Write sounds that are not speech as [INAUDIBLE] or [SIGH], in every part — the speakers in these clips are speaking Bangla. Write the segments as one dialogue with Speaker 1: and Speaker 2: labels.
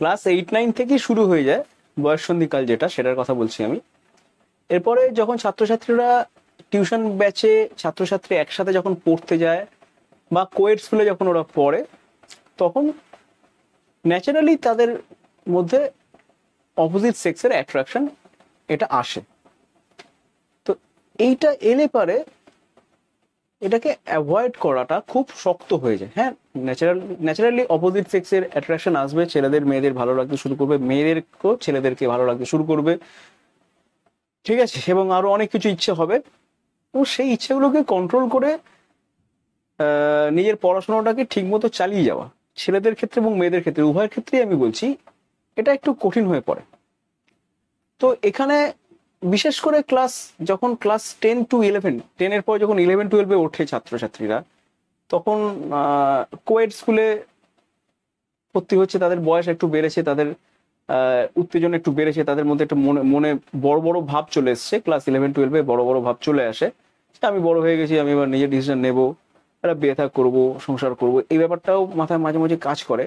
Speaker 1: ক্লাস এইট নাইন থেকেই শুরু হয়ে যায় বয়ঃসন্ধিকাল যেটা, সেটার কথা বলছি আমি। এরপরে যখন ছাত্রছাত্রীরা টিউশন ব্যাচে ছাত্রছাত্রী একসাথে যখন পড়তে যায়, বা কোয়েড স্কুলে যখন ওরা পড়ে, তখন ন্যাচারালি তাদের মধ্যে অপোজিট সেক্সের অ্যাট্রাকশন এটা আসে। তো এইটা এলে পারে এটাকে অ্যাভয়েড করাটা খুব শক্ত হয়ে যায়। হ্যাঁ ন্যাচারাল ন্যাচারালি অপোজিট সেক্সের অ্যাট্রাকশন আসবে, ছেলেদের, মেয়েদের ভালো লাগতে শুরু করবে, মেয়েদেরকেও ছেলেদেরকে ভালো লাগতে শুরু করবে। ঠিক আছে, এবং আরও অনেক কিছু ইচ্ছে হবে। এবং সেই ইচ্ছেগুলোকে কন্ট্রোল করে নিজের পড়াশোনাটাকে ঠিকমতো চালিয়ে যাওয়া। ছেলেদের ক্ষেত্রে এবং মেয়েদের ক্ষেত্রে, উভয়ের ক্ষেত্রেই আমি বলছি, এটা একটু কঠিন হয়ে পড়ে। তো এখানে বিশেষ করে ক্লাস যখন ক্লাস টেন টু ইলেভেন টেনের পর যখন ইলেভেন টুয়েলভে ওঠে ছাত্রছাত্রীরা, তখন কোয়েড স্কুলে ভর্তি হচ্ছে, তাদের বয়স একটু বেড়েছে, তাদের উত্তেজনা একটু বেড়েছে, তাদের মধ্যে একটু মনে মনে বড় বড় ভাব চলে এসছে। ক্লাস ইলেভেন টুয়েলভে বড় বড় ভাব চলে আসে। আমি বড় হয়ে গেছি, আমি এবার নিজের ডিসিশন নেব, একটা বিয়ে থা করব, সংসার করব, এই ব্যাপারটাও মাথায় মাঝে মাঝে কাজ করে।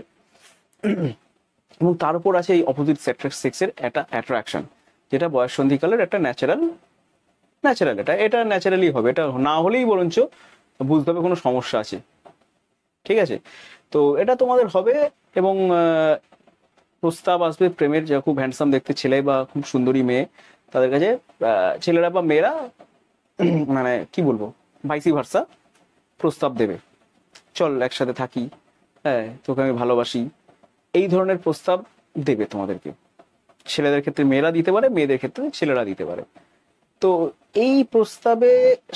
Speaker 1: [CLEARS THROAT] এবং তার উপর আছে এই অপোজিট সেক্সের একটা অ্যাট্রাকশন যেটা বয়ঃসন্ধিকালের একটা ন্যাচারাল ন্যাচারাল এটা এটা ন্যাচারালি হবে। এটা না হলেই বরঞ্চ বুঝতে হবে কোনো সমস্যা আছে। ঠিক আছে? তো এটা তোমাদের হবে এবং প্রস্তাব আসবে প্রেমের যা খুব হ্যান্ডসাম দেখতে ছেলে বা খুব সুন্দরী মেয়ে, তাদের কাছে ছেলেরা বা মেয়েরা মানে কি বলব ভাইসি ভার্সা প্রস্তাব দেবে। চল একসাথে থাকি হ্যাঁ তোকে আমি ভালোবাসি। এই ধরনের প্রস্তাব দেবে তোমাদেরকে। ছেলেদের ক্ষেত্রে মেয়েরা দিতে পারে, মেয়েদের ক্ষেত্রে ছেলেরা দিতে পারে। তো এই প্রস্তাবে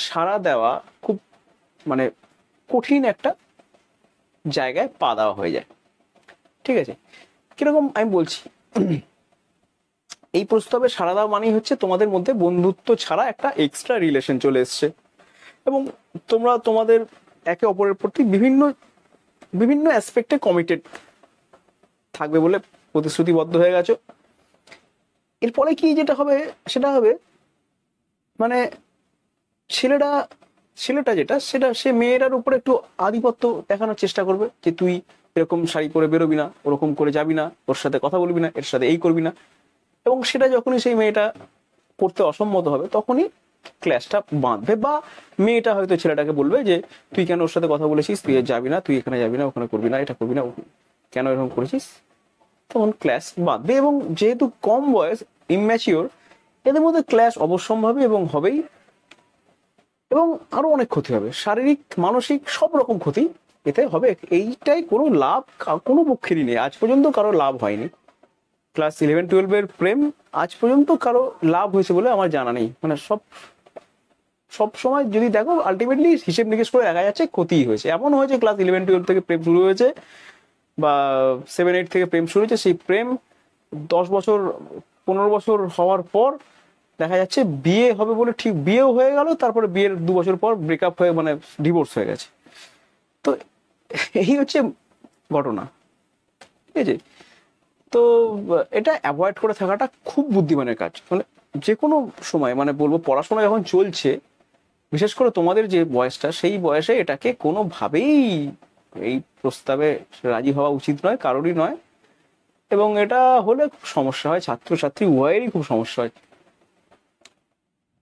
Speaker 1: সাড়া দেওয়া খুব মানে কঠিন একটা জায়গায় পা দেওয়া হয়ে যায়। ঠিক আছে? কীরকম আমি বলছি, এই প্রস্তাবে সাড়া দেওয়া মানেই হচ্ছে তোমাদের মধ্যে বন্ধুত্ব ছাড়া একটা এক্সট্রা রিলেশন চলে এসছে। এবং তোমরা তোমাদের একে অপরের প্রতি বিভিন্ন বিভিন্ন অ্যাসপেক্টে কমিটেড থাকবে বলে প্রতিশ্রুতিবদ্ধ হয়ে গেছো। এরপরে কি যেটা হবে, সেটা হবে মানে ছেলেরা ছেলেটা যেটা, সেটা, সে মেয়েটার উপর একটু আধিপত্য দেখানোর চেষ্টা করবে যে তুই এরকম শাড়ি পরে বেরোবি না, ওরকম করে যাবি না, ওর সাথে কথা বলবি না, এর সাথে এই করবি না। এবং সেটা যখনই সেই মেয়েটা করতে অসম্মত হবে, তখনই ক্লাসটা বাঁধবে বা মেয়েটা হয়তো ছেলেটাকে বলবে যে, তুই কেন ওর সাথে কথা বলেছিস? তুই যাবি না, তুই এখানে যাবি না, ওখানে করবি না, এটা করবি না কেন এরকম করেছিস? তখন ক্ল্যাশ বাঁধবে এবং যেহেতু কম বয়স ইম্যাচিওর এদের মধ্যে ক্ল্যাশ অবশ্যম্ভাবী এবং হবেই। এবং আরও অনেক ক্ষতি হবে। শারীরিক, মানসিক সব রকম ক্ষতি এতে হবে। এইটাই কোনো লাভ কোনো পক্ষেরই নেই। আজ পর্যন্ত কারও লাভ হয়নি। ক্লাস ইলেভেন টুয়েলভের প্রেম আজ পর্যন্ত কারও লাভ হয়েছে বলে আমার জানা নেই। মানে সব সব সময় যদি দেখো আলটিমেটলি হিসেব নিকেশ করে দেখা যাচ্ছে ক্ষতিই হয়েছে। এমন হয়েছে ক্লাস ইলেভেন টুয়েলভ থেকে প্রেম শুরু হয়েছে। বা সেভেন এইট থেকে প্রেম শুরু হয়েছে, সেই প্রেম দশ বছর, পনেরো বছর হওয়ার পর দেখা যাচ্ছে বিয়ে হবে বলে ঠিক বিয়েও হয়ে গেল, তারপরে বিয়ের দু বছর পর ব্রেকআপ হয়ে মানে ডিভোর্স হয়ে গেছে। তো এই হচ্ছে ঘটনা। ঠিক আছে তো এটা অ্যাভয়েড করে থাকাটা খুব বুদ্ধিমানের কাজ। মানে যে কোনো সময় মানে বলব পড়াশোনা যখন চলছে, বিশেষ করে তোমাদের যে বয়সটা, সেই বয়সে এটাকে কোনোভাবেই এই প্রস্তাবে রাজি হওয়া উচিত নয়, কারোরই নয়। এবং এটা হলে খুব সমস্যা হয়, ছাত্রছাত্রী উভয়েরই খুব সমস্যা হয়।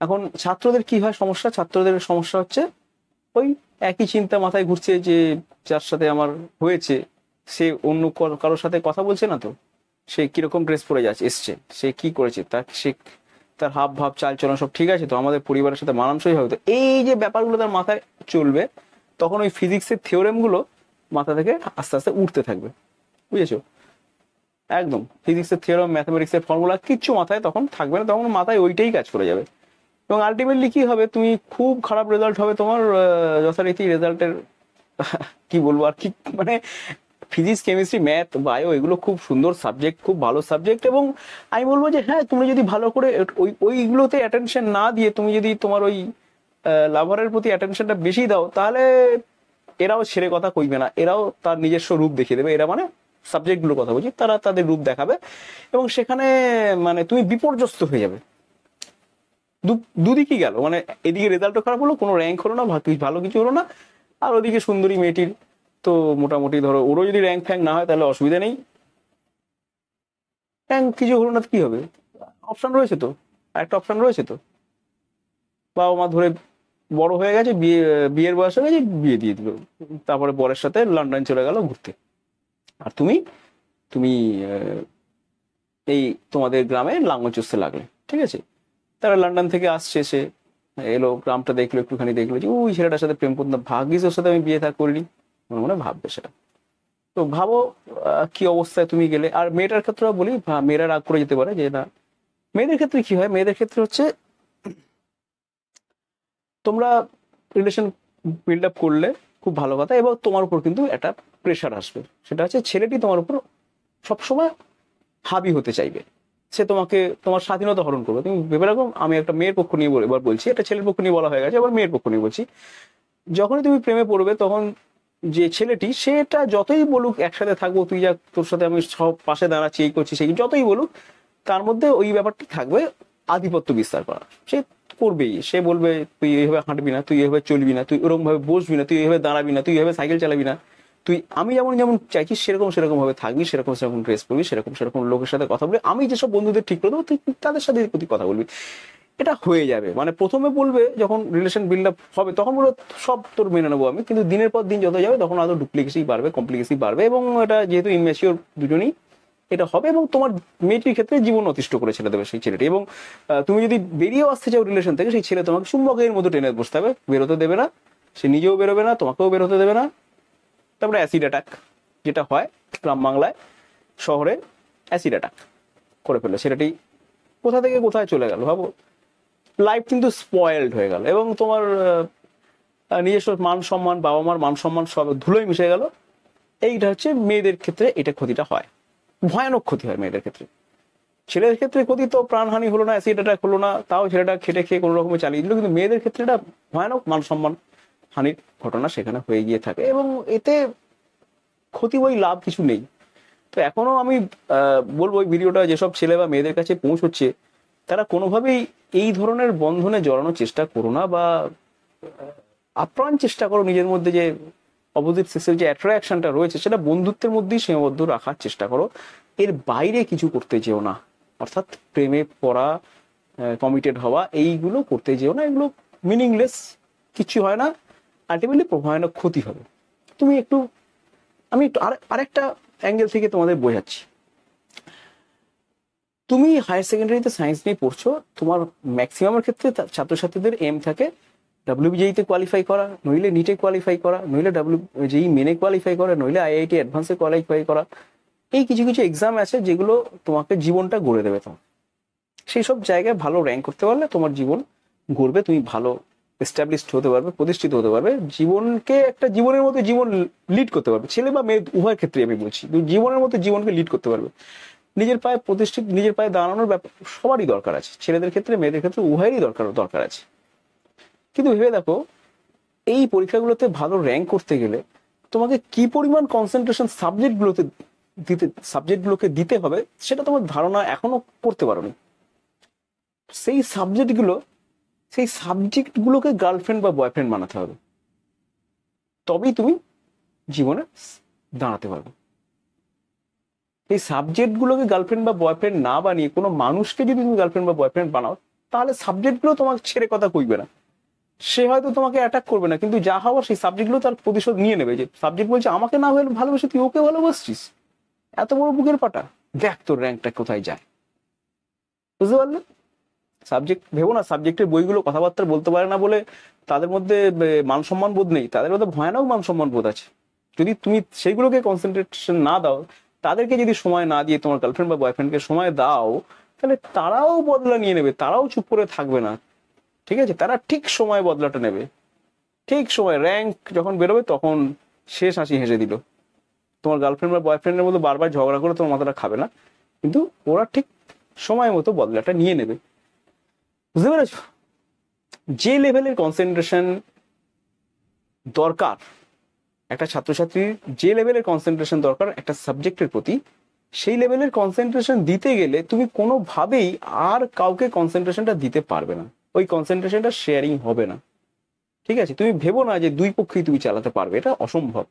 Speaker 1: এখন ছাত্রদের কি হয় সমস্যা? ছাত্রদের সমস্যা হচ্ছে ওই একই চিন্তা মাথায় ঘুরছে যে যার সাথে আমার হয়েছে, সে অন্য কারোর সাথে কথা বলছে না তো? সে কীরকম ড্রেস পরে যাচ্ছে, এসছে, সে কি করেছে? তার সে, তার হাব ভাব চাল চলন সব ঠিক আছে তো? আমাদের পরিবারের সাথে মানানসই হবে তো? এই যে ব্যাপারগুলো তার মাথায় চলবে, তখন ওই ফিজিক্সের থিওরেমগুলো মাথা থেকে আস্তে আস্তে উঠতে থাকবে। বুঝেছ? একদম। ফিজিক্সের থিওরাম ম্যাথমেটিক্সের ফর্মুলা কিচ্ছু মাথায় তখন থাকবে না, তখন মাথায় ওইটাই কাজ করে যাবে। এবং আলটিমেটলি কি হবে? তুমি খুব খারাপ রেজাল্ট হবে তোমার যথারীতি রেজাল্টের [LAUGHS] কি বলব আর কি? মানে ফিজিক্স কেমিস্ট্রি ম্যাথ বায়ো এগুলো খুব সুন্দর সাবজেক্ট খুব ভালো সাবজেক্ট এবং আমি বলব যে হ্যাঁ তুমি যদি ভালো করে ওই ওইগুলোতে অ্যাটেনশন না দিয়ে তুমি যদি তোমার ওই লাভারের প্রতি অ্যাটেনশনটা বেশি দাও, তাহলে এরাও ছেড়ে কথা কইবে না, এরাও তার নিজস্ব রূপ দেখিয়ে দেবে, এরা মানে সাবজেক্টগুলোর কথা বলছি, তারা তাদের রূপ দেখাবে এবং সেখানে মানে তুমি বিপর্যস্ত হয়ে যাবে। দুদিকই গেল মানে এদিকে রেজাল্টও খারাপ হলো, কোনো র্যাঙ্ক হলো না ভালো কিছু হলো না, আর ওদিকে সুন্দরী মেয়েটির তো মোটামুটি ধরো, ওরও যদি র্যাঙ্ক ফ্যাঙ্ক না হয় তাহলে অসুবিধা নেই। র্যাঙ্ক কিছু হলো না কি হবে? অপশন রয়েছে তো, একটা অপশন রয়েছে তো। বাবা মা ধরে বড় হয়ে গেছে, বিয়ে, বিয়ের বয়স হয়ে গেছে, বিয়ে দিয়ে দিল। তারপরে বরের সাথে লন্ডন চলে গেল ঘুরতে। আর তুমি তুমি এই তোমাদের গ্রামে লাঙ্গল চুষতে লাগলে, ঠিক আছে? তারা লন্ডন থেকে আসছে সে এলো, গ্রামটা দেখল, একটুখানি দেখল যে, ওই ছেলেটার সাথে প্রেম করতাম ভাগ্যিস ওর সাথে আমি বিয়ে থা, করিনি। মনে মনে ভাববে সেটা। তো ভাবো কি অবস্থায় তুমি গেলে। আর মেয়েটার ক্ষেত্রেও বলি মেয়েরা রাগ করে যেতে পারে যে, না। মেয়েদের ক্ষেত্রে কি হয়? মেয়েদের ক্ষেত্রে হচ্ছে তোমরা রিলেশন বিল্ড আপ করলে খুব ভালো কথা এবং তোমার উপর কিন্তু একটা প্রেশার আসবে। সেটা হচ্ছে ছেলেটি তোমার উপর সবসময় হাবি হতে চাইবে। সে তোমাকে, তোমার স্বাধীনতা হরণ করবে। তুমি ভেবে রাখো, আমি একটা মেয়ের পক্ষ নিয়ে এবার বলছি একটা ছেলের পক্ষ নিয়ে বলা হয়ে গেছে, এবার মেয়ের পক্ষ নিয়ে বলছি। যখনই তুমি প্রেমে পড়বে, তখন যে ছেলেটি, সেটা যতই বলুক, একসাথে থাকব, তুই যা, তোর সাথে আমি সব পাশে দাঁড়াচ্ছি, এই করছি, সেই, যতই বলুক, তার মধ্যে ওই ব্যাপারটি থাকবে আধিপত্য বিস্তার করা সে করবেই সে বলবে, তুই এইভাবে হাঁটবি না, তুই এইভাবে চলবি না, তুই ওরকম ভাবে বসবি না, তুই এইভাবে দাঁড়াবি না, তুই এইভাবে সাইকেল চালাবি না। তুই, আমি যেমন যেমন চাইছি, সেরকম সেরকম ভাবে থাকবি, সেরকম সেরকম ড্রেস পরবি, সেরকম সেরকম লোকের সাথে কথা বলবি। আমি যেসব বন্ধুদের ঠিক করে দেবো, তুই তাদের সাথে প্রতি কথা বলবি। এটা হয়ে যাবে। মানে প্রথমে বলবে, যখন রিলেশন বিল্ড আপ হবে, তখন বলবে, সব তোর মেনে নেব আমি। কিন্তু দিনের পর দিন যত যাবে, তখন আরও ডুপ্লিকেসি বাড়বে কমপ্লিকেসি বাড়বে এবং এটা যেহেতু ইনম্যাচিওর দুজনেই এটা হবে এবং তোমার মেয়েটির ক্ষেত্রে জীবন অতিষ্ঠ করে ছেড়ে দেবে সেই ছেলেটি। এবং তুমি যদি বেরিয়েও আসতে চাও রিলেশন থেকে, সেই ছেলে তোমাকে চুম্বকের মতো টেনে বসতে হবে, বেরোতে দেবে না, সে নিজেও বেরোবে না, তোমাকেও বেরোতে দেবে না। তারপরে অ্যাসিড অ্যাটাক যেটা হয় গ্রাম বাংলায়, শহরে অ্যাসিড অ্যাটাক করে ফেলল। ছেলেটি কোথা থেকে কোথায় চলে গেল ভাবো? লাইফ কিন্তু স্পয়েলড হয়ে গেল এবং তোমার নিজস্ব মান সম্মান বাবা মার মান সম্মান সব ধুলোই মিশে গেল। এইটা হচ্ছে মেয়েদের ক্ষেত্রে এটা ক্ষতিটা হয়। ভয়ানক ক্ষতি হয় মেয়েদের ক্ষেত্রে। ছেলেদের ক্ষেত্রে ক্ষতি তো প্রাণহানি হলো না অ্যাসিড অ্যাটাক হলো না, তাও ছেলেটা খেটে খেয়ে কোনো রকমে চালিয়ে দিল, কিন্তু মেয়েদের ক্ষেত্রে এটা ভয়ানক মান সম্মান হানির ঘটনা সেখানে হয়ে গিয়ে থাকে। এবং এতে ক্ষতি বই লাভ কিছু নেই। তো এখনও আমি বলব ওই ভিডিওটা যেসব ছেলে বা মেয়েদের কাছে পৌঁছচ্ছে, তারা কোনোভাবেই এই ধরনের বন্ধনে জড়ানোর চেষ্টা করো না বা আপ্রাণ চেষ্টা করো নিজের মধ্যে যে অপোজিট সেক্সের যে অ্যাট্রাকশনটা রয়েছে, সেটা বন্ধুত্বের মধ্যেই সীমাবদ্ধ রাখার চেষ্টা করো। এর বাইরে কিছু করতে যেও না। অর্থাৎ প্রেমে পড়া কমিটেড হওয়া, এইগুলো করতে যেও না। এগুলো মিনিংলেস কিছু হয় না। আলটিমেটলি ভয়ানক ক্ষতি হবে। তুমি একটু, আমি একটু আর, আরেকটা অ্যাঙ্গেল থেকে তোমাদের বোঝাচ্ছি। তুমি হায়ার সেকেন্ডারিতে সায়েন্স নিয়ে পড়ছো, তোমার ম্যাক্সিমামের ক্ষেত্রে ছাত্রছাত্রীদের এম থাকে ডাব্লিউবিজেইতে কোয়ালিফাই করা, নইলে নিটে কোয়ালিফাই করা, নইলে ডাব্লিউ যেই মেনে কোয়ালিফাই করা, নইলে আইআইটি অ্যাডভান্সে কোয়ালিফাই করা। এই কিছু কিছু এক্সাম আছে যেগুলো তোমাকে জীবনটা গড়ে দেবে তোমার। সেই সব জায়গায় ভালো র্যাঙ্ক করতে পারলে তোমার জীবন গড়বে, তুমি ভালো এস্টাবলিশড হতে পারবে, প্রতিষ্ঠিত হতে পারবে, জীবনকে একটা জীবনের মতো জীবন লিড করতে পারবে। ছেলে বা মেয়ে উভয়ের ক্ষেত্রে আমি বলছি জীবনের মতো জীবনকে লিড করতে পারবে। নিজের পায়ে প্রতিষ্ঠিত, নিজের পায়ে দাঁড়ানোর ব্যাপার সবারই দরকার আছে। ছেলেদের ক্ষেত্রে, মেয়েদের ক্ষেত্রে উভয়েরই দরকার দরকার আছে। কিন্তু ভেবে দেখো, এই পরীক্ষাগুলোতে ভালো র্যাঙ্ক করতে গেলে তোমাকে কি পরিমাণ কনসেন্ট্রেশন সাবজেক্টগুলোতে দিতে সাবজেক্টগুলোকে দিতে হবে সেটা তোমার ধারণা এখনও করতে পারোনি। সেই সাবজেক্টগুলো সেই সাবজেক্টগুলোকে গার্লফ্রেন্ড বা বয়ফ্রেন্ড বানাতে হবে। তবেই তুমি জীবনে দাঁড়াতে পারবে। এই সাবজেক্টগুলোকে গার্লফ্রেন্ড বা বয়ফ্রেন্ড না বানিয়ে কোনো মানুষকে যদি তুমি গার্লফ্রেন্ড বা বয়ফ্রেন্ড বানাও, তাহলে সাবজেক্টগুলো তোমাকে ছেড়ে কথা কইবে না। সে হয়তো তোমাকে অ্যাটাক করবে না কিন্তু যা হওয়ার সেই সাবজেক্টগুলো তার প্রতিশোধ নিয়ে নেবে যে সাবজেক্ট বলছে আমাকে না হলে ভালোবাসে তুই ওকে ভালোবাসছিস? এত বড় বুকের পাটা। দেখ তোর র্যাঙ্কটা কোথায় যায়। বুঝতে পারলে? সাবজেক্ট ভেবো না সাবজেক্টের বইগুলো কথাবার্তা বলতে পারে না বলে তাদের মধ্যে এ, মান সম্মান বোধ নেই। তাদের মধ্যে ভয়ানক মান সম্মান বোধ আছে। যদি তুমি সেইগুলোকে কনসেন্ট্রেশন না দাও তাদেরকে যদি সময় না দিয়ে তোমার গার্লফ্রেন্ড বা বয়ফ্রেন্ডকে সময় দাও তাহলে তারাও বদলা নিয়ে নেবে তারাও চুপ করে থাকবে না। ঠিক আছে? তারা ঠিক সময় বদলাটা নেবে। ঠিক সময় র্যাঙ্ক যখন বেরোবে তখন শেষ হাসি হেসে দিল। তোমার গার্লফ্রেন্ড বা বয়ফ্রেন্ডের মতো বারবার ঝগড়া করে তোমার মাথাটা খাবে না। কিন্তু ওরা ঠিক সময় মতো বদলাটা নিয়ে নেবে। বুঝতে পেরেছ? যে লেভেলের কনসেন্ট্রেশন দরকার, একটা ছাত্রছাত্রীর যে লেভেলের কনসেন্ট্রেশন দরকার একটা সাবজেক্টের প্রতি, সেই লেভেলের কনসেন্ট্রেশন দিতে গেলে তুমি কোনোভাবেই আর কাউকে কনসেন্ট্রেশনটা দিতে পারবে না। ওই কনসেন্ট্রেশনটা শেয়ারিং হবে না। ঠিক আছে? তুমি ভেবো না যে দুই পক্ষেই তুমি চালাতে পারবে। এটা অসম্ভব।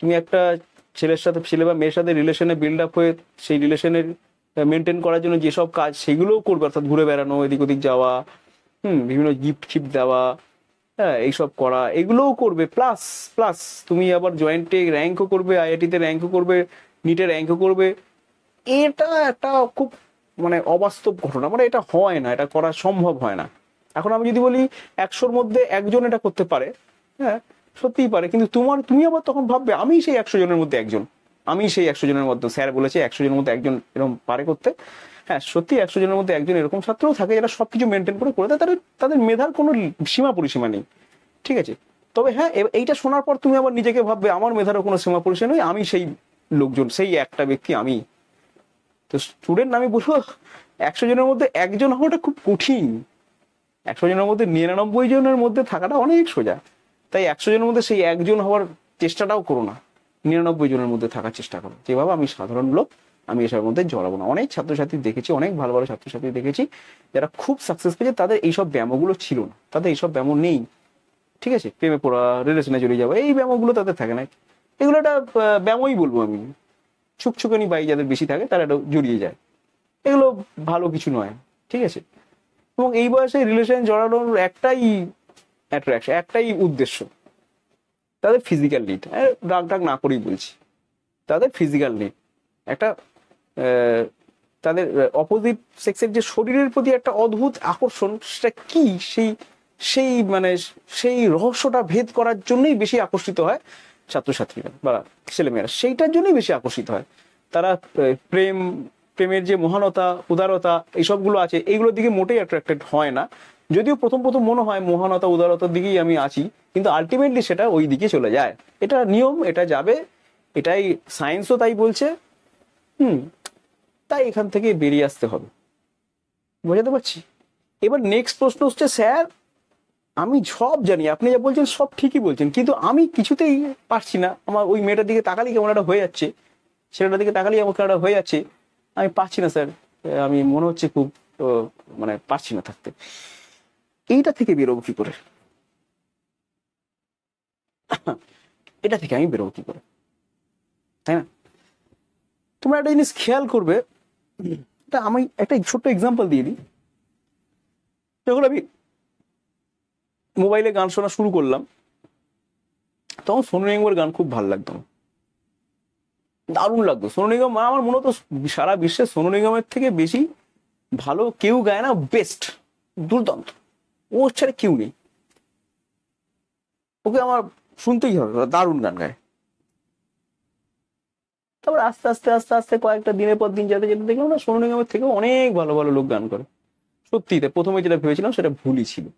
Speaker 1: তুমি একটা ছেলের সাথে, ছেলে বা মেয়ের সাথে রিলেশনে বিল্ড আপ হয়ে সেই রিলেশনের মেনটেন করার জন্য যেসব কাজ, সেগুলোও করবে। অর্থাৎ ঘুরে বেড়ানো, এদিক ওদিক যাওয়া, হুম, বিভিন্ন গিফট ফিফট দেওয়া হ্যাঁ এইসব করা, এগুলোও করবে। প্লাস প্লাস তুমি আবার জয়েন্টে র্যাঙ্কও করবে আইআইটিতে র্যাঙ্কও করবে নিটে র্যাঙ্কও করবে। এটা একটা খুব মানে অবাস্তব ঘটনা মানে এটা হয় না, এটা করা সম্ভব হয় না। এখন আমি যদি বলি একশোর মধ্যে একজন এটা করতে পারে হ্যাঁ সত্যিই পারে, কিন্তু তোমার, তুমি আবার তখন ভাববে আমি সেই একশো জনের মধ্যে একজন। আমি সেই একশো জনের মধ্যে, স্যার বলেছে একশো জনের মধ্যে একজন এরকম পারে করতে। হ্যাঁ সত্যি একশো জনের মধ্যে একজন এরকম ছাত্রও থাকে যারা সবকিছু মেনটেন করে করে দেয়, তাদের তাদের মেধার কোনো সীমা পরিসীমা নেই, ঠিক আছে? তবে হ্যাঁ এইটা শোনার পর তুমি আবার নিজেকে ভাববে, আমার মেধারও কোনো সীমা পরিসীমা নেই, আমি সেই লোকজন, সেই একটা ব্যক্তি, আমি। তো স্টুডেন্ট আমি বলব, একশো জনের মধ্যে একজন হওয়াটা খুব কঠিন। একশো জনের মধ্যে নিরানব্বই জনের মধ্যে থাকাটা অনেক সোজা। তাই একশো জনের মধ্যে সেই একজন হওয়ার চেষ্টাটাও করো না। নিরানব্বই জনের মধ্যে থাকার চেষ্টা করো। যেভাবে আমি সাধারণ লোক, আমি এসবের মধ্যে জড়াবো না। অনেক ছাত্রছাত্রী দেখেছি, অনেক ভালো ভালো ছাত্রছাত্রী দেখেছি, যারা খুব সাকসেস পেয়েছে, তাদের এইসব ব্যায়ামগুলো ছিল না। তাদের এইসব ব্যায়াম নেই। ঠিক আছে? প্রেমে পড়া রিলেশনে চলে যাওয়া, এই ব্যায়ামগুলো তাদের থাকে না। এগুলো একটা ব্যায়ামই বলব আমি। ছুকছুকানি বাই যাদের বেশি থাকে, তারা এটা জড়িয়ে যায়। এগুলো ভালো কিছু নয়, ঠিক আছে? এবং এই বয়সে রিলেশন জড়ানোর একটাই অ্যাট্রাকশন একটাই উদ্দেশ্য, তাদের ফিজিক্যাল নিড ডাক ডাক না করেই বলছি। তাদের ফিজিক্যাল নিড একটা তাদের অপোজিট সেক্সের যে শরীরের প্রতি একটা অদ্ভুত আকর্ষণ, সেটা কি? সেই সেই মানে সেই রহস্যটা ভেদ করার জন্যই বেশি আকর্ষিত হয়। ছাত্রছাত্রীরা বা ছেলেমেয়েরা, সেইটার জন্যই বেশি আকর্ষিত হয়। তারা প্রেম, প্রেমের যে মহানতা, উদারতা, এইসবগুলো আছে, এইগুলোর দিকে মোটেই অ্যাট্রাক্টেড হয় না। যদিও প্রথম প্রথম মনে হয় মহানতা, উদারতার দিকেই আমি আছি, কিন্তু আলটিমেটলি সেটা ওই দিকে চলে যায়। এটা নিয়ম, এটা যাবে, এটাই সায়েন্সও তাই বলছে। হুম, তাই এখান থেকে বেরিয়ে আসতে হবে। বোঝাতে পারছি? এবার নেক্সট প্রশ্ন হচ্ছে, স্যার আমি সব জানি, আপনি যা বলছেন সব ঠিকই বলছেন, কিন্তু আমি কিছুতেই পারছি না। আমার ওই মেয়েটার দিকে তাকালেই কেমন একটা হয়ে যাচ্ছে, ছেলেটার দিকে তাকালেই আমার একটা হয়ে যাচ্ছে। আমি পারছি না, স্যার। আমি মনে হচ্ছে খুব মানে পারছি না থাকতে। এইটা থেকে বেরোবো কি করে? এটা থেকে আমি বেরোবো কি করে? তাই না? তোমরা একটা জিনিস খেয়াল করবে, এটা আমি একটা ছোট্ট এক্সাম্পল দিয়ে দিই। যখন আমি মোবাইলে গান শোনা শুরু করলাম। তখন সোনু নিগমের গান খুব ভালো লাগতো। দারুণ লাগতো। সোনু নিগম মানে আমার মনে হতো সারা বিশ্বে সোনু নিগমের থেকে বেশি ভালো কেউ গায় না, বেস্ট, দুর্দান্ত। ও ছাড়া কেউ নেই। ওকে আমার শুনতেই হবে দারুণ গান গায়। তারপর আস্তে আস্তে আস্তে আস্তে কয়েকটা দিনের পর দিন যেতে যেতে দেখলাম না, সোনু নিগমের থেকে অনেক ভালো ভালো লোক গান করে। সত্যি প্রথমে যেটা ভেবেছিলাম সেটা ভুলই ছিল।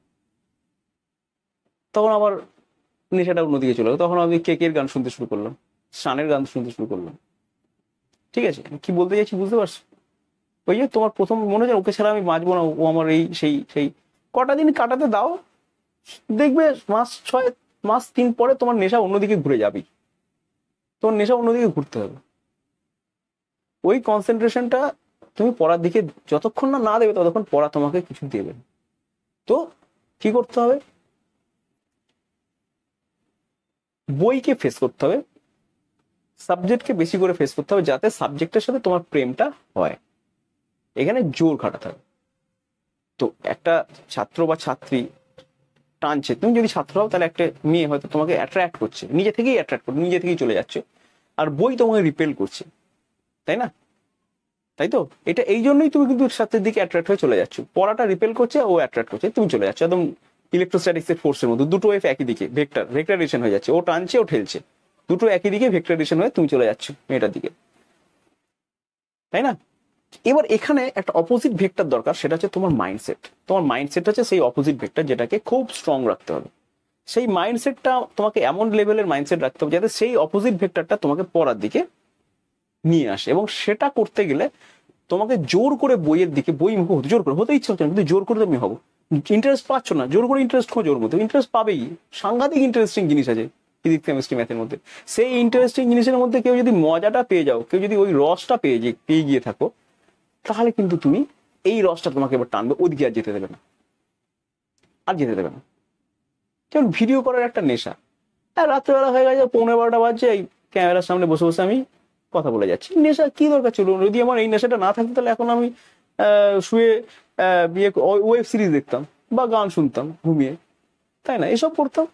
Speaker 1: তখন আবার নেশাটা অন্যদিকে চলে গেলো। তখন আমি কেকের গান শুনতে শুরু করলাম শানের গান শুনতে শুরু করলাম। ঠিক আছে, কি বলতে চাইছি বুঝতে পারছ? ওই যে তোমার প্রথম মনে হচ্ছে ওকে ছাড়া আমি বাঁচবো না, ও আমার এই সেই সেই। কটা দিন কাটাতে দাও, দেখবে মাস ছয়, মাস তিন পরে তোমার নেশা অন্যদিকে ঘুরে যাবেই তোমার নেশা অন্যদিকে ঘুরতে হবে। ওই কনসেন্ট্রেশনটা তুমি পড়ার দিকে যতক্ষণ না না দেবে, ততক্ষণ পড়া তোমাকে কিছু দেবে। তো কি করতে হবে? বইকে ফেস করতে হবে সাবজেক্টকে বেশি করে ফেস করতে হবে যাতে সাবজেক্টের সাথে তোমার প্রেমটা হয়। এখানে জোর খাটাতে হবে। তো একটা ছাত্র বা ছাত্রী টানছে, তুমি যদি ছাত্র হও তাহলে একটা মেয়ে হয়তো তোমাকে অ্যাট্রাক্ট করছে, নিজে থেকেই অ্যাট্রাক্ট করছে, নিজে থেকেই চলে যাচ্ছে, আর বই তোমাকে রিপেল করছে, তাই না? তাই তো? এটা এই জন্যই তুমি কিন্তু ছাত্রের দিকে অ্যাট্রাক্ট হয়ে চলে যাচ্ছ। পড়াটা রিপেল করছে, ও অ্যাট্রাক্ট করছে, তুমি চলে যাচ্ছ, একদম ইলেকট্রোস্ট্যাটিক্সের ফোর্সের মধ্যে। দুটো ওয়েভ একই দিকে ভেক্টর ভেক্টরেশন হয়ে যাচ্ছে। ও টানছে, ও ঠেলছে। দুটো একই দিকে ভেক্টরেশন হয়ে তুমি চলে যাচ্ছ মেয়েটার দিকে। তাই না? এবার এখানে একটা অপোজিট ভেক্টর দরকার, সেটা হচ্ছে তোমার মাইন্ডসেট তোমার মাইন্ডসেট হচ্ছে সেই অপোজিট ভেক্টর যেটাকে খুব স্ট্রং রাখতে হবে। সেই মাইন্ডসেটটা তোমাকে এমন লেভেলের মাইন্ডসেট রাখতে হবে যাতে সেই অপোজিট ভেক্টরটা তোমাকে পড়ার দিকে নিয়ে আসে। এবং সেটা করতে গেলে তোমাকে জোর করে বইয়ের দিকে, বই মুখ হতে, জোর করে, হতে ইচ্ছে হচ্ছে না, কিন্তু জোর করে তুমি হব। ইন্টারেস্ট পাচ্ছ না, জোর করে ইন্টারেস্ট খোঁজো ওর মধ্যে। ইন্টারেস্ট পাবেই। সাংঘাতিক ইন্টারেস্টিং জিনিস আছে ফিজিক্স কেমিস্ট্রি ম্যাথের মধ্যে। সেই ইন্টারেস্টিং জিনিসের মধ্যে কেউ যদি মজাটা পেয়ে যাও, কেউ যদি ওই রসটা পেয়ে যে, পেয়ে গিয়ে থাকো, তাহলে কিন্তু তুমি এই রসটা তোমাকে এবার টানবে, ওদিকে আর যেতে দেবে না। আর যেতে দেবে না। যেমন ভিডিও করার একটা নেশা। আর রাত্রেবেলা হয়ে গেছে, পৌনে বারোটা বাজছে, এই ক্যামেরার সামনে বসে বসে আমি কথা বলে যাচ্ছি। নেশা কি দরকার ছিল? যদি আমার এই নেশাটা না থাকতো, তাহলে এখন আমি শুয়ে বিয়ে ওয়েব সিরিজ দেখতাম বা গান শুনতাম ঘুমিয়ে। তাই না? এসব করতাম।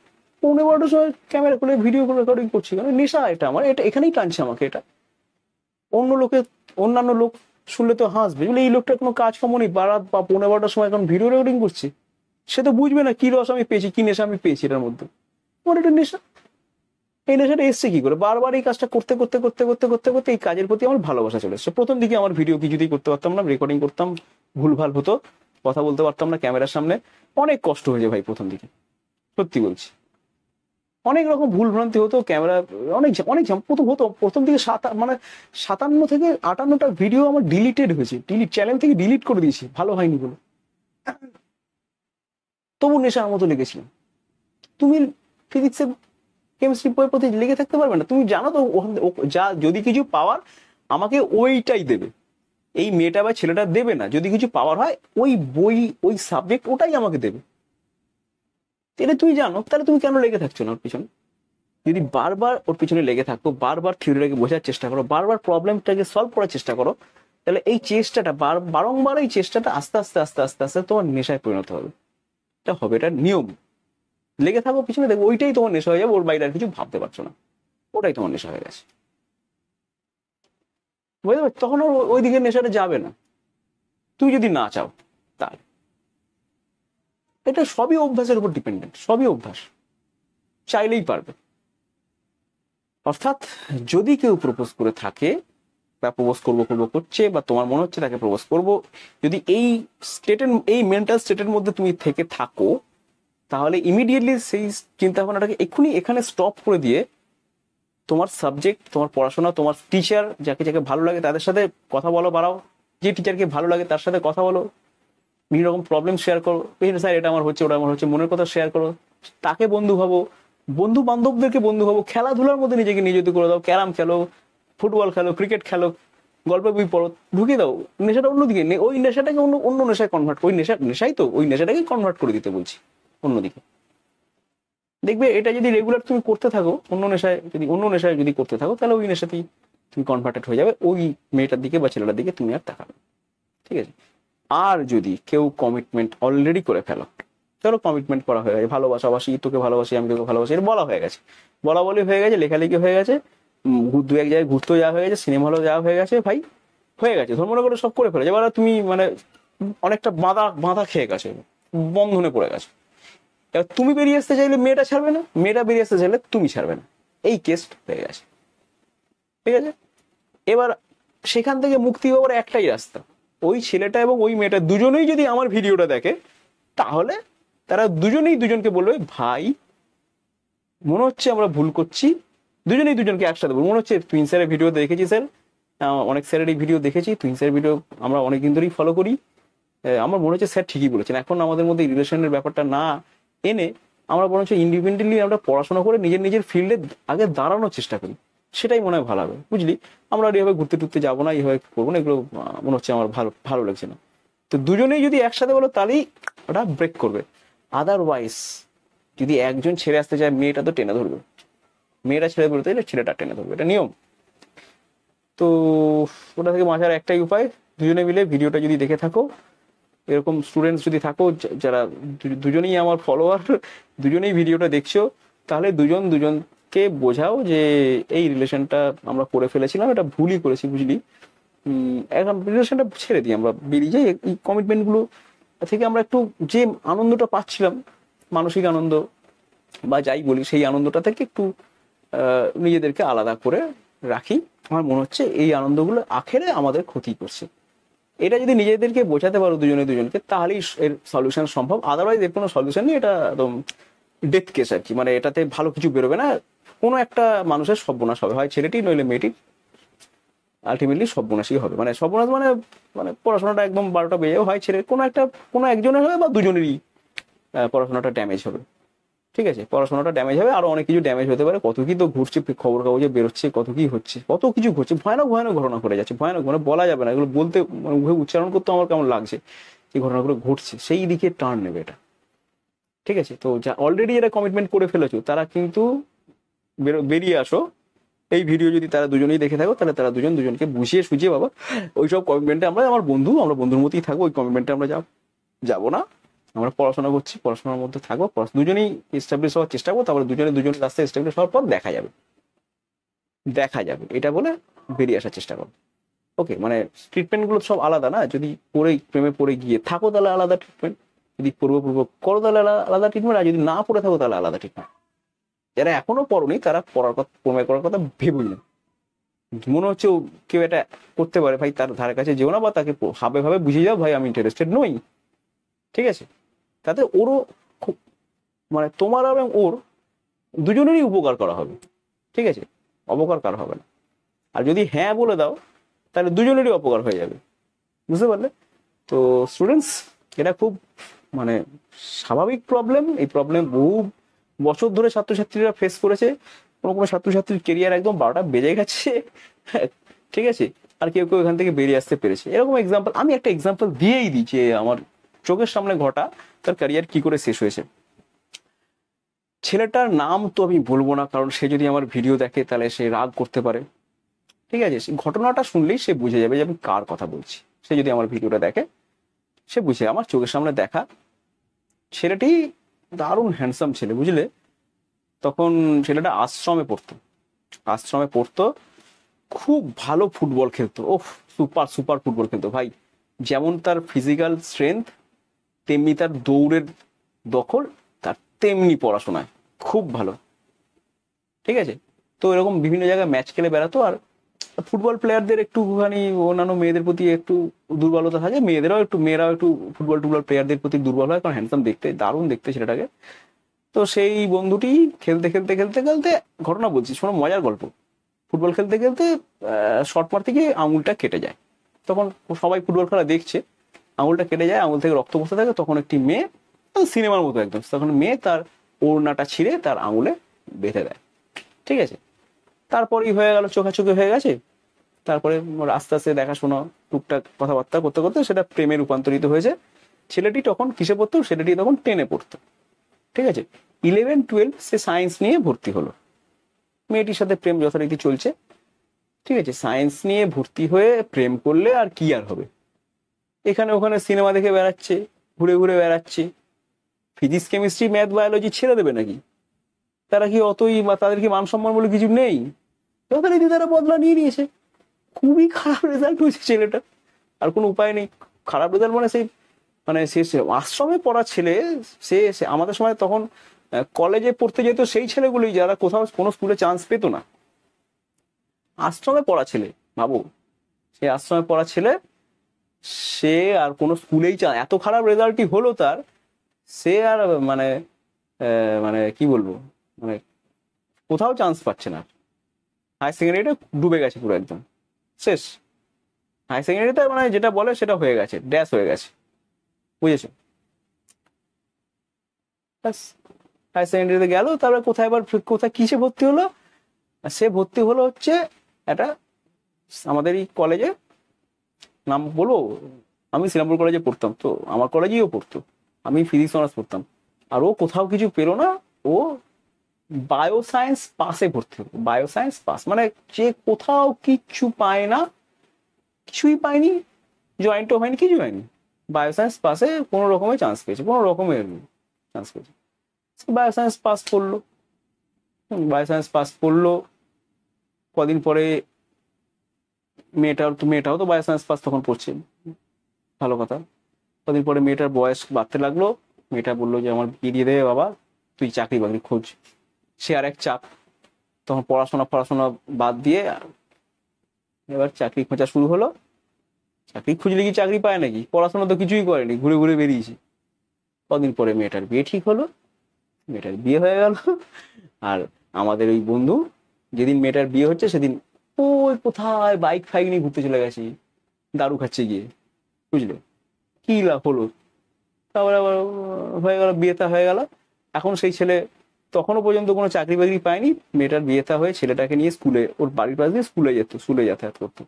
Speaker 1: পৌনে বারোটার সময় ক্যামেরা করে ভিডিও করে রেকর্ডিং করছি। কারণ নেশা এটা আমার। এটা এখানেই টানছে আমাকে এটা। অন্য লোকে, অন্যান্য লোক শুনলে তো হাসবে। বলে, এই লোকটা কোনো কাজ কাজকর্ম নেই। বারাত বা পৌনে বারোটার সময় এখন ভিডিও রেকর্ডিং করছি। সে তো বুঝবে না কি রস আমি পেয়েছি, কি নেশা আমি পেয়েছি এটার মধ্যে। আমার এটা নেশা। এই নেশাটা এসছে কি করে? বারবার এই কাজটা করতে করতে করতে করতে করতে করতে এই কাজের প্রতি আমার ভালোবাসা চলে এসছে। প্রথম দিকে আমার ভিডিও কিছুতেই করতে পারতাম না রেকর্ডিং করতাম, ভুলভাল হতো, কথা বলতে পারতাম না ক্যামেরার সামনে। অনেক কষ্ট হয়েছে ভাই প্রথম দিকে, সত্যি বলছি। অনেক রকম ভুল ভ্রান্তি হতো, ক্যামেরা, অনেক অনেক প্রথম হতো, প্রথম দিকে সাতা মানে সাতান্ন থেকে আটান্নটা ভিডিও আমার ডিলিটেড হয়েছে। ডিলিট চ্যানেল থেকে ডিলিট করে দিয়েছি, ভালো হয়নি বলে তবু নেশার মতো লেগেছিলাম তুমি ফিজিক্সের কেমিস্ট্রি বইয়ের প্রতি লেগে থাকতে পারবে না। তুমি জানো তো যা যদি কিছু পাওয়ার আমাকে ওইটাই দেবে। এই মেয়েটা বা ছেলেটা দেবে না। যদি কিছু পাওয়ার হয়, ওই বই, ওই সাবজেক্ট ওটাই আমাকে দেবে। এটা তুমি জানো, তাহলে তুমি কেন লেগে থাকছো না ওর পিছনে? যদি বারবার ওর পিছনে লেগে থাকো, বারবার থিওরিটাকে বোঝার চেষ্টা করো, বারবার প্রবলেমটাকে সলভ করার চেষ্টা করো, তাহলে এই চেষ্টাটা, বার- বারংবার এই চেষ্টাটা আস্তে আস্তে আস্তে আস্তে আস্তে তোমার নেশায় পরিণত হবে। এটা হবে, এটা নিয়ম। লেগে থাকো, পিছনে দেখো ওইটাই তোমার নেশা হয়ে যাবে, ওর বাইরে আর কিছু ভাবতে পারছ না। ওটাই তোমার নেশা হয়ে গেছে। বুঝতে পারছ? তখন ওর ওই দিকে নেশাটা যাবে না। তুমি যদি না চাও তাহলে এটা সবই অভ্যাসের উপর ডিপেন্ডেন্ট সবই অভ্যাস। চাইলেই পারবে। অর্থাৎ যদি কেউ প্রপোজ করে থাকে, বা প্রপোজ করব করব, করছে, বা তোমার মনে হচ্ছে তাকে প্রপোজ করব, যদি এই স্টেটের এই মেন্টাল স্টেটের মধ্যে তুমি থেকে থাকো তাহলে ইমিডিয়েটলি সেই চিন্তা ভাবনাটাকে এক্ষুনি এখানে স্টপ করে দিয়ে তোমার সাবজেক্ট তোমার পড়াশোনা, তোমার টিচার যাকে যাকে ভালো লাগে তাদের সাথে কথা বলো, বাড়াও। যে টিচারকে ভালো লাগে তার সাথে কথা বলো। বিভিন্ন রকম প্রবলেম শেয়ার করো। বিভিন্ন স্যার এটা আমার হচ্ছে, ওটা আমার হচ্ছে, মনের কথা শেয়ার করো। তাকে বন্ধু ভাবো। বন্ধু বান্ধবদেরকে বন্ধু ভাবো। খেলাধুলার মধ্যে নিজেকে নিয়োজিত করে দাও। ক্যারাম খেলো, ফুটবল খেলো ক্রিকেট খেলো গল্পের বই পড়ো ঢুকে দাও। নেশাটা অন্যদিকে ওই নেশাটাকে অন্য অন্য নেশায় কনভার্ট ওই নেশা নেশাই তো, ওই নেশাটাকে কনভার্ট করে দিতে বলছি। অন্যদিকে। দেখবে এটা যদি রেগুলার তুমি করতে থাকো, অন্য নেশায় যদি, অন্য নেশায় যদি করতে থাকো, তাহলে ওই নেশাতেই তুমি কনভার্টেড হয়ে যাবে। ওই মেয়েটার দিকে বা ছেলেটার দিকে তুমি আর তাকাবে ঠিক আছে? আর যদি কেউ কমিটমেন্ট অলরেডি করে ফেলো, চলো কমিটমেন্ট করা হয়ে গেছে। ভালোবাসাবাসি, তোকে ভালোবাসি, আমি তোকে ভালোবাসি, এটা বলা হয়ে গেছে। বলা বলি হয়ে গেছে, লেখালেখি হয়ে গেছে দু এক জায়গায় ঘুরতেও যাওয়া হয়ে গেছে সিনেমা হলেও যাওয়া হয়ে গেছে, ভাই, হয়ে গেছে। ধর্ম করে সব করে ফেলেছে এবার তুমি মানে অনেকটা বাঁধা বাঁধা খেয়ে গেছে, বন্ধনে পড়ে গেছে। তুমি বেরিয়ে আসতে চাইলে মেয়েটা ছাড়বে না, মেয়েটা বেরিয়ে আসতে চাইলে তুমি ছাড়বে না। এই কেস হয়ে গেছে। ঠিক আছে? এবার সেখান থেকে মুক্তি পাওয়ার একটাই রাস্তা। ওই ছেলেটা এবং ওই মেয়েটা দুজনেই যদি আমার ভিডিওটা দেখে, তাহলে তারা দুজনেই দুজনকে বলবে, ভাই, মনে হচ্ছে আমরা ভুল করছি। দুজনেই দুজনকে একসাথে বলব। মনে হচ্ছে টুইন স্যারের ভিডিও দেখেছি স্যার অনেক স্যারের এই ভিডিও দেখেছি। টুইন স্যারের ভিডিও আমরা অনেকদিন ধরেই ফলো করি। আমার মনে হচ্ছে স্যার ঠিকই বলেছেন। এখন আমাদের মধ্যে রিলেশনের ব্যাপারটা না এনে আমরা বরঞ্চ ইন্ডিপেন্ডেন্টলি আমরা পড়াশোনা করে নিজের নিজের ফিল্ডে আগে দাঁড়ানোর চেষ্টা করি। সেটাই মনে হয় ভালো হবে। বুঝলি? আমরা আর এভাবে ঘুরতে টুরতে যাব না এইভাবে করব না, এগুলো মনে হচ্ছে আমার ভালো ভালো লাগছে না। তো দুজনেই যদি একসাথে বলো, তাহলেই ওটা ব্রেক করবে। আদারওয়াইজ যদি একজন ছেড়ে আসতে চায়, মেয়েটা তো টেনে ধরবে। মেয়েরা ছেড়ে বেরোতে গেলে ছেলেটা টেনে ধরবে। এটা নিয়ম। তো ওটা থেকে বাঁচার একটাই উপায়। দুজনে মিলে ভিডিওটা যদি দেখে থাকো এরকম স্টুডেন্টস যদি থাকো যারা দুজনেই আমার ফলোয়ার [LAUGHS] দুজনেই ভিডিওটা দেখছ, তাহলে দুজন দুজনকে বোঝাও যে এই রিলেশনটা আমরা করে ফেলেছিলাম, এটা ভুলই করেছি, বুঝলি? এখন রিলেশনটা ছেড়ে দিই আমরা, বেরিয়ে যাই, এই কমিটমেন্টগুলো থেকে আমরা একটু যে আনন্দটা পাচ্ছিলাম, মানসিক আনন্দ বা যাই বলি, সেই আনন্দটা থেকে একটু নিজেদেরকে আলাদা করে রাখি। আমার মনে হচ্ছে এই আনন্দগুলো আখেরে আমাদের ক্ষতি করছে। এটা যদি নিজেদেরকে বোঝাতে পারো দুজনে দুজনকে তাহলেই এর সলিউশন সম্ভব। আদারওয়াইজ এর কোনো সলিউশন নেই এটা একদম ডেথ কেস আর কি। মানে এটাতে ভালো কিছু বেরোবে না। কোনো একটা মানুষের সর্বনাশ হবে। হয় ছেলেটি নইলে মেয়েটি আলটিমেটলি সর্বনাশই হবে। মানে সর্বনাশ মানে মানে পড়াশোনাটা একদম বারোটা বেজে যাবে, হয় ছেলে কোনো একটা কোনো একজনের হবে বা দুজনেরই পড়াশোনাটা ড্যামেজ হবে। ঠিক আছে? পড়াশোনাটা ড্যামেজ হবে, আরও অনেক কিছু ড্যামেজ হতে পারে। কত কি তো ঘুরছে খবর কাগজে বেরোচ্ছে, কত কি হচ্ছে, কত কিছু ঘটছে, ভয়ানক ভয়ানক ঘটনা ঘটে যাচ্ছে, ভয়ানক মানে বলা যাবে না। এগুলো বলতে মানে উচ্চারণ করতে আমার কেমন লাগছে এই ঘটনাগুলো ঘটছে। সেই দিকে টার্ন নেবে এটা। ঠিক আছে? তো যা অলরেডি যারা কমিটমেন্ট করে ফেলেছো, তারা কিন্তু বেরো- বেরিয়ে আসো। এই ভিডিও যদি তারা দুজনেই দেখে থাকো, তাহলে তারা দুজন দুজনকে বুঝিয়ে সুঝিয়ে বাবা ওইসব কমিটমেন্টে আমরা, আমার বন্ধু, আমরা বন্ধুর মতোই থাকব, ওই কমিটমেন্টে আমরা যাব যাব না। আমরা পড়াশোনা করছি, পড়াশোনার মধ্যে থাকব দুজনেই এস্টাবলিশ হওয়ার চেষ্টা করব, তারপরে দুজনে দুজনের রাস্তায় এস্টাবলিশ হওয়ার পর দেখা যাবে। দেখা যাবে, এটা বলে বেরিয়ে আসার চেষ্টা করো ওকে মানে ট্রিটমেন্টগুলো সব আলাদা না? যদি পড়ে, প্রেমে পড়ে গিয়ে থাকো তাহলে আলাদা ট্রিটমেন্ট যদি পূর্বপূর্ব করো তাহলে আলাদা ট্রিটমেন্ট আর যদি না পড়ে থাকো তাহলে আলাদা ট্রিটমেন্ট যারা এখনও পড়নি, তারা পড়ার কথা, প্রেমে করার কথা ভেবুই না। মনে হচ্ছে কেউ এটা করতে পারে, ভাই তার ধারে কাছে যেও না বা তাকে হাবে ভাবে বুঝে যাও, ভাই আমি ইন্টারেস্টেড নই। ঠিক আছে? তাতে ওরও খুব মানে তোমার এবং ওর দুজনেরই উপকার করা হবে। ঠিক আছে? অপকার কার হবে না। আর যদি হ্যাঁ বলে দাও, তাহলে দুজনেরই অপকার হয়ে যাবে। বুঝতে পারলে? তো স্টুডেন্টস এটা খুব মানে স্বাভাবিক প্রবলেম এই প্রবলেম বহু বছর ধরে ছাত্রছাত্রীরা ফেস করেছে। কোনো কোনো ছাত্রছাত্রীর কেরিয়ার একদম বারোটা বেজে গেছে। ঠিক আছে? আর কেউ কেউ এখান থেকে বেরিয়ে আসতে পেরেছে। এরকম এক্সাম্পল আমি একটা এক্সাম্পল দিয়েই দিই যে আমার চোখের সামনে ঘটা, তার ক্যারিয়ার কি করে শেষ হয়েছে? ছেলেটার নাম তো আমি বলব না, কারণ সে যদি আমার ভিডিও দেখে, তাহলে সে রাগ করতে পারে। ঠিক আছে ঘটনাটা শুনলেই সে বুঝে যাবে যে আমি কার কথা বলছি। সে যদি আমার ভিডিওটা দেখে, সে বুঝে, আমার চোখের সামনে দেখা। ছেলেটি দারুণ হ্যান্ডসাম ছেলে, বুঝলে? তখন ছেলেটা আশ্রমে পড়তো। আশ্রমে পড়তো, খুব ভালো ফুটবল খেলতো। ওফ সুপার সুপার ফুটবল খেলতো। ভাই, যেমন তার ফিজিক্যাল স্ট্রেংথ তেমনি তার দৌড়ের দখল, তার তেমনি পড়াশোনায়। খুব ভালো। ঠিক আছে? তো এরকম বিভিন্ন জায়গায় ম্যাচ খেলে বেড়াতো আর ফুটবল প্লেয়ারদের একটুখানি অন্যান্য মেয়েদের প্রতি একটু দুর্বলতা থাকে। মেয়েদেরও একটু, মেয়েরাও একটু ফুটবল টুটবল প্লেয়ারদের প্রতি দুর্বল হয়, কারণ হ্যান্ডসাম দেখতে, দারুণ দেখতে ছেলেটাকে। তো সেই বন্ধুটি খেলতে খেলতে খেলতে খেলতে, ঘটনা বলছি, শোনো, মজার গল্প। ফুটবল খেলতে খেলতে শর্ট মারতে গিয়ে আঙুলটা কেটে যায়। তখন সবাই ফুটবল খেলা দেখছে। আঙুলটা কেটে যায়, আঙুল থেকে রক্ত বসতে থাকে, তখন একটি মেয়ে সিনেমার মতো একদম। তখন মেয়ে তার ওড়নাটা ছিঁড়ে তার আঙুলে বেঁধে দেয়। ঠিক আছে? তারপরেই হয়ে গেল, চোখাচোখি হয়ে গেছে। তারপরে আস্তে আস্তে দেখাশোনা, টুকটাক কথাবার্তা করতে করতে সেটা প্রেমে রূপান্তরিত হয়েছে। ছেলেটি তখন কিসে পড়তো? ছেলেটি তখন টেনে পড়তো। ঠিক আছে? ইলেভেন টুয়েলভ সে সায়েন্স নিয়ে ভর্তি হলো। মেয়েটির সাথে প্রেম যথারীতি চলছে। ঠিক আছে? সায়েন্স নিয়ে ভর্তি হয়ে প্রেম করলে আর কি আর হবে? এখানে ওখানে সিনেমা দেখে বেড়াচ্ছে, ঘুরে ঘুরে বেড়াচ্ছে। ফিজিক্স, কেমিস্ট্রি, ম্যাথ, বায়োলজি ছেড়ে দেবে নাকি? তারা কি অতই তাদের কি মান সম্মান বলে কিছু নেই? যথারীতি তারা বদলা নিয়ে নিয়েছে। খুবই খারাপ রেজাল্ট হয়েছে ছেলেটা। আর কোনো উপায় নেই। খারাপ রেজাল্ট মানে সেই মানে সে আশ্রমে পড়া ছেলে, সে আমাদের সময় তখন কলেজে পড়তে যেত সেই ছেলেগুলোই যারা কোথাও কোনো স্কুলে চান্স পেত না। আশ্রমে পড়া ছেলে ভাবো সে আশ্রমে পড়া ছেলে সে আর কোনো স্কুলেই চা এত খারাপ রেজাল্টই হলো তার, সে আর মানে মানে কি বলব মানে কোথাও চান্স পাচ্ছে না। হায়ার সেকেন্ডারিটা ডুবে গেছে পুরো একদম। শেষ। হায়ার সেকেন্ডারিতে মানে যেটা বলে সেটা হয়ে গেছে ড্যাশ হয়ে গেছে। বুঝেছ? হায়ার সেকেন্ডারিতে গেল, তারপরে কোথায় এবার কোথায় কিসে ভর্তি হলো? সে ভর্তি হলো হচ্ছে একটা আমাদের এই কলেজে নাম বলব? আমি শ্রীরামপুর কলেজে পড়তাম, তো আমার কলেজেও পড়তো। আমি ফিজিক্স অনার্স পড়তাম। আর ও কোথাও কিছু পেল না, ও বায়ো সায়েন্স পাসে ভর্তি হলো। বায়ো সায়েন্স পাস মানে যে কোথাও কিচ্ছু পায় না, কিছুই পায়নি জয়েন্টও হয়নি, কিছু হয়নি। বায়ো সায়েন্স পাসে কোনো রকমের চান্স পেয়েছে, কোনো রকমের চান্স পেয়েছে। বায়ো সায়েন্স পাস করল। বায়ো সায়েন্স পাস করল। কদিন পরে মেয়েটাও, তো মেয়েটাও তো বায়ো সায়েন্স পাস তখন পড়ছে। ভালো কথা। কদিন পরে মেয়েটার বয়স বাড়তে লাগল। মেয়েটা বলল যে, আমার বিয়ে দিয়ে দেবে বাবা, তুই চাকরি বাকরি খোঁজ। সে আর এক চাপ। তখন পড়াশোনা পড়াশোনা বাদ দিয়ে এবার চাকরি খোঁজা শুরু হলো। চাকরি খুঁজলে কি চাকরি পায় নাকি? পড়াশোনা তো কিছুই করেনি, ঘুরে ঘুরে বেরিয়েছে। কদিন পরে মেয়েটার বিয়ে ঠিক হলো। মেয়েটার বিয়ে হয়ে গেল। আর আমাদের ওই বন্ধু, যেদিন মেয়েটার বিয়ে হচ্ছে, সেদিন ওই কোথায় বাইক ফাইক নিয়ে ঘুরতে চলে গেছি, দারু খাচ্ছে গিয়ে, বুঝলে? কি লাভ হলো? তারপরে আবার হয়ে গেল, বিয়েটা হয়ে গেল। এখন সেই ছেলে, তখনও পর্যন্ত কোনো চাকরি বাকরি পায়নি। মেয়েটার বিয়েটা হয়ে ছেলেটাকে নিয়ে স্কুলে, ওর বাড়ির পাশ দিয়ে স্কুলে যেত, স্কুলে যাতায়াত করতো।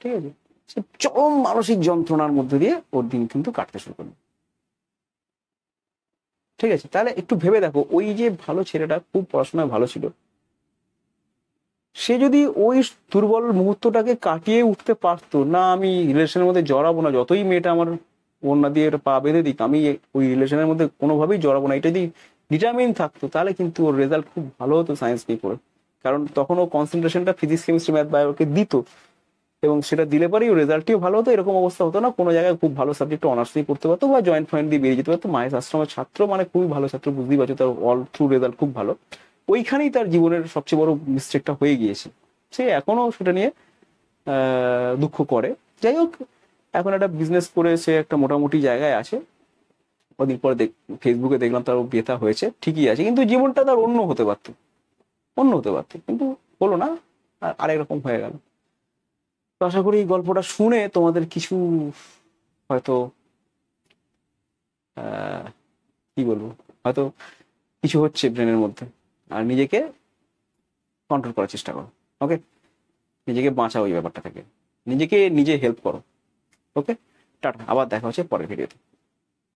Speaker 1: ঠিক আছে? সে চরম মানসিক যন্ত্রণার মধ্যে দিয়ে ওর দিন কিন্তু কাটতে শুরু করল। ঠিক আছে? তাহলে একটু ভেবে দেখো, ওই যে ভালো ছেলেটা খুব পড়াশোনায় ভালো ছিল সে যদি ওই দুর্বল মুহূর্তটাকে কাটিয়ে উঠতে পারতো, না আমি রিলেশনের মধ্যে জড়াবো না, যতই মেয়েটা আমার ওড়না দিয়ে পা বেঁধে দিক, আমি ওই রিলেশনের মধ্যে কোনোভাবেই জড়াবো না। এটা যদি ডিটারমিন থাকতো, তাহলে কিন্তু ওর রেজাল্ট খুব ভালো হতো সায়েন্স নিয়ে করে কারণ তখন ও কনসেন্ট্রেশনটা ফিজিক্স কেমিস্ট্রি ম্যাথ বায়োকে দিত। এবং সেটা দিলে পরেই ওর রেজাল্টটিও ভালো হতো, এরকম অবস্থা হতো না। কোনো জায়গায় খুব ভালো সাবজেক্ট অনার্স নিয়ে পড়তে পারতো বা জয়েন্ট ফয়েন্ট দিয়ে বেরিয়ে যেতে পারতো। মায়ের আশ্রমের ছাত্র মানে খুবই ভালো ছাত্র, বুঝতেই পারছ, তার অল থ্রু রেজাল্ট খুব ভালো। ওইখানেই তার জীবনের সবচেয়ে বড় মিস্টেকটা হয়ে গিয়েছে। সে এখনও সেটা নিয়ে দুঃখ করে। যাই হোক, এখন একটা বিজনেস করে সে একটা মোটামুটি জায়গায় আছে। কদিন পরে দেখ ফেসবুকে দেখলাম তার বেথা হয়েছে, ঠিকই আছে। কিন্তু জীবনটা তার অন্য হতে পারত। অন্য হতে পারত। কিন্তু হলো না, আর আরেক রকম হয়ে গেল। তো আশা করি এই গল্পটা শুনে তোমাদের কিছু হয়তো কি বলব? হয়তো কিছু হচ্ছে ব্রেনের মধ্যে। আর নিজেকে কন্ট্রোল করার চেষ্টা করো ওকে নিজেকে বাঁচাও এই ব্যাপারটা থেকে। নিজেকে নিজে হেল্প করো ওকে টাটা। আবার দেখা হচ্ছে পরের ভিডিওতে